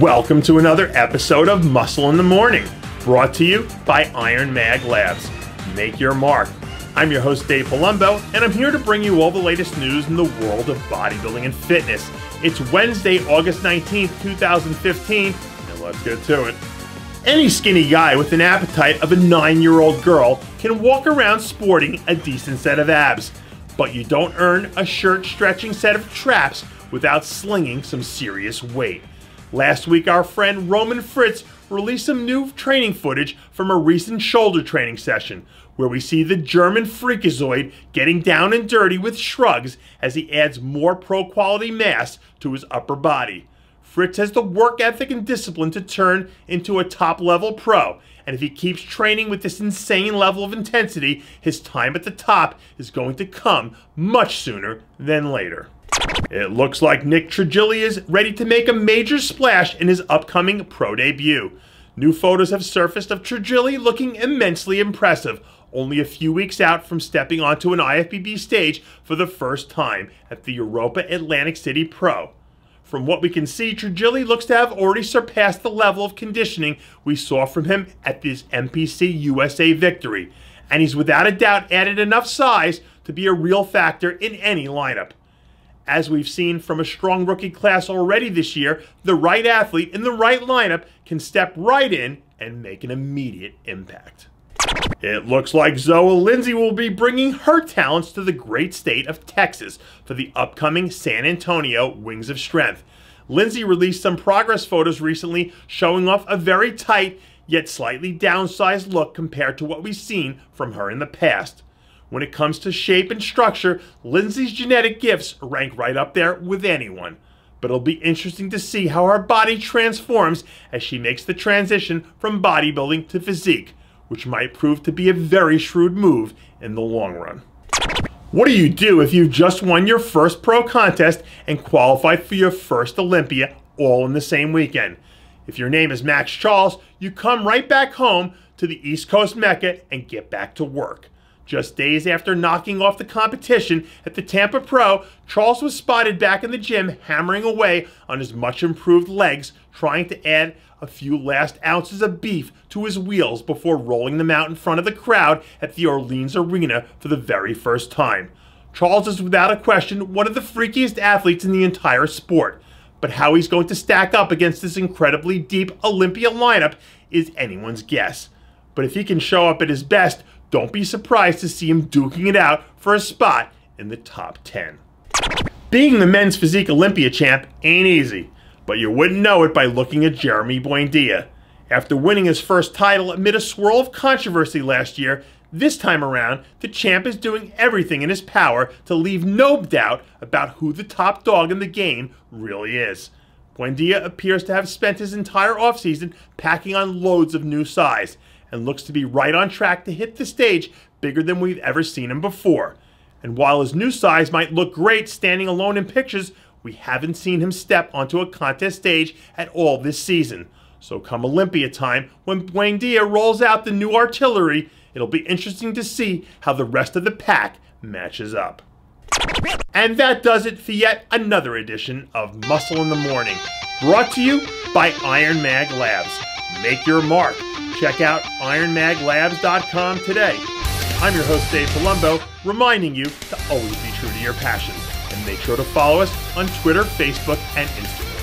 Welcome to another episode of Muscle in the Morning, brought to you by Iron Mag Labs. Make your mark. I'm your host, Dave Palumbo, and I'm here to bring you all the latest news in the world of bodybuilding and fitness. It's Wednesday, August 19th, 2015, and let's get to it. Any skinny guy with an appetite of a nine year old girl can walk around sporting a decent set of abs, but you don't earn a shirt stretching set of traps without slinging some serious weight. Last week, our friend Roman Fritz released some new training footage from a recent shoulder training session, where we see the German freakazoid getting down and dirty with shrugs as he adds more pro quality mass to his upper body. Fritz has the work ethic and discipline to turn into a top level pro, and if he keeps training with this insane level of intensity, his time at the top is going to come much sooner than later. It looks like Nick Trigili is ready to make a major splash in his upcoming pro debut. New photos have surfaced of Trigili looking immensely impressive, only a few weeks out from stepping onto an IFBB stage for the first time at the Europa Atlantic City Pro. From what we can see, Trigili looks to have already surpassed the level of conditioning we saw from him at this NPC USA victory, and he's without a doubt added enough size to be a real factor in any lineup. As we've seen from a strong rookie class already this year, the right athlete in the right lineup can step right in and make an immediate impact. It looks like Zoa Linsey will be bringing her talents to the great state of Texas for the upcoming San Antonio Wings of Strength. Linsey released some progress photos recently showing off a very tight yet slightly downsized look compared to what we've seen from her in the past. When it comes to shape and structure, Linsey's genetic gifts rank right up there with anyone. But it'll be interesting to see how her body transforms as she makes the transition from bodybuilding to physique which might prove to be a very shrewd move in the long run. What do you do if you've just won your first pro contest and qualified for your first Olympia all in the same weekend? If your name is Max Charles, you come right back home to the East Coast Mecca and get back to work. Just days after knocking off the competition at the Tampa Pro, Charles was spotted back in the gym hammering away on his much improved legs, trying to add a few last ounces of beef to his wheels before rolling them out in front of the crowd at the Orleans Arena for the very first time. Charles is without a question one of the freakiest athletes in the entire sport, but how he's going to stack up against this incredibly deep Olympia lineup is anyone's guess. But if he can show up at his best, don't be surprised to see him duking it out for a spot in the top 10. Being the men's physique Olympia champ ain't easy but you wouldn't know it by looking at Jeremy Buendia. After winning his first title amid a swirl of controversy last year, this time around, the champ is doing everything in his power to leave no doubt about who the top dog in the game really is. Buendia appears to have spent his entire offseason packing on loads of new size and looks to be right on track to hit the stage bigger than we've ever seen him before. And while his new size might look great standing alone in pictures, we haven't seen him step onto a contest stage at all this season. So come Olympia time, when Buendia rolls out the new artillery, it'll be interesting to see how the rest of the pack matches up. And that does it for yet another edition of Muscle in the Morning, brought to you by Iron Mag Labs. Make your mark. Check out ironmaglabs.com today. I'm your host, Dave Palumbo, reminding you to always be true to your passions and make sure to follow us on Twitter, Facebook, and Instagram.